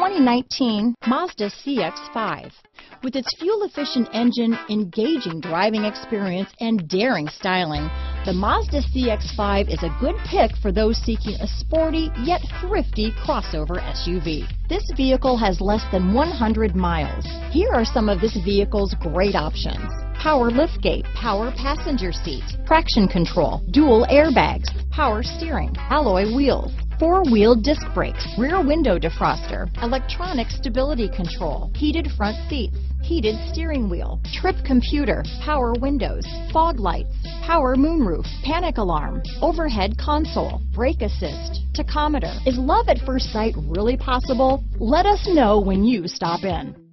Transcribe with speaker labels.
Speaker 1: 2019 Mazda CX-5. With its fuel-efficient engine, engaging driving experience, and daring styling, the Mazda CX-5 is a good pick for those seeking a sporty yet thrifty crossover SUV. This vehicle has less than 100 miles. Here are some of this vehicle's great options. Power liftgate, power passenger seat, traction control, dual airbags, power steering, alloy wheels, four-wheel disc brakes, rear window defroster, electronic stability control, heated front seats, heated steering wheel, trip computer, power windows, fog lights, power moonroof, panic alarm, overhead console, brake assist, tachometer. Is love at first sight really possible? Let us know when you stop in.